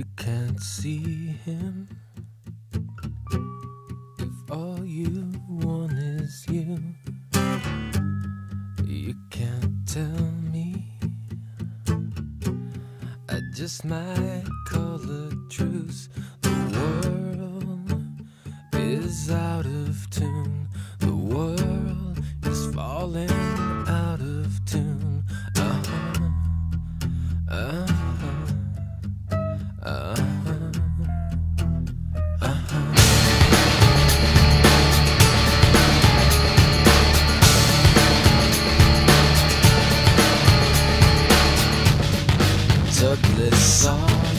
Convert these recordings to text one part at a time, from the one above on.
You can't see him if all you want is you. You can't tell me. I just might call a truce. The world is out of tune. The world is falling out of tune. Uh-huh. Uh-huh. Uh-huh.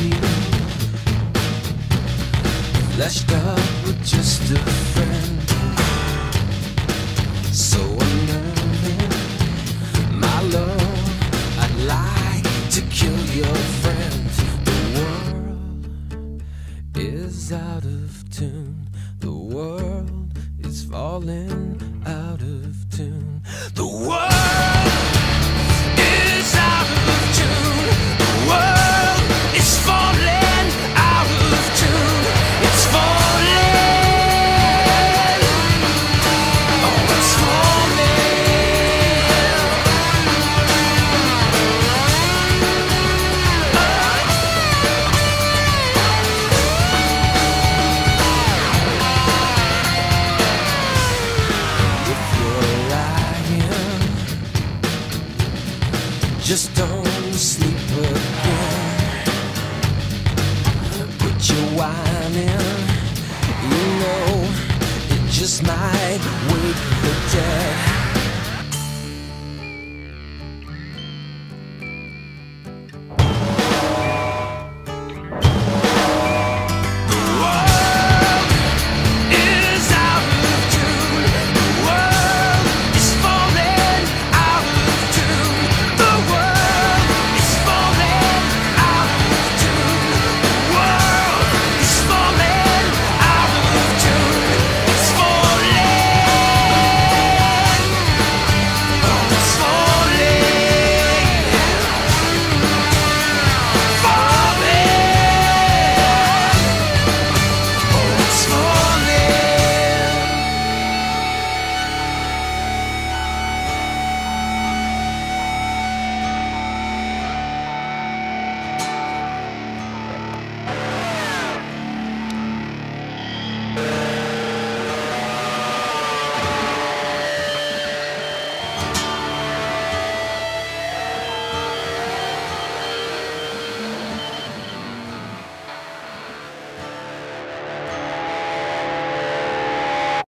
You Fleshed up with just a friend. So unnerving My love I'd like to kill your friend. The world is out of tune. The world is falling out of tune. The world Just don't sleep again. Put your wine in. You know it just might wake